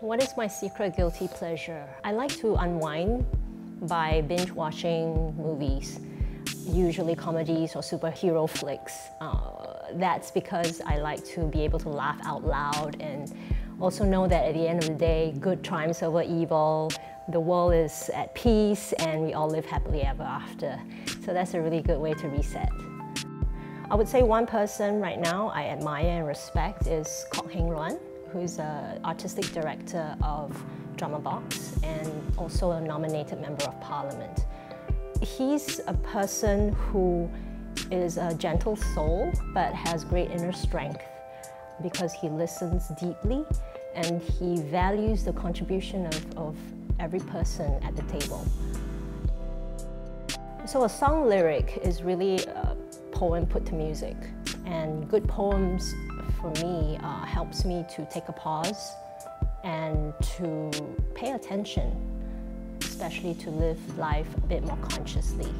What is my secret guilty pleasure? I like to unwind by binge watching movies, usually comedies or superhero flicks. Uh, that's because I like to be able to laugh out loud and also know that at the end of the day, good triumphs over evil, the world is at peace, and we all live happily ever after. So that's a really good way to reset. I would say one person right now I admire and respect is Kok Heng Luan who's an artistic director of Drama Box and also a nominated member of parliament. He's a person who is a gentle soul but has great inner strength because he listens deeply and he values the contribution of, of every person at the table. So a song lyric is really a poem put to music and good poems for me uh, helps me to take a pause and to pay attention, especially to live life a bit more consciously.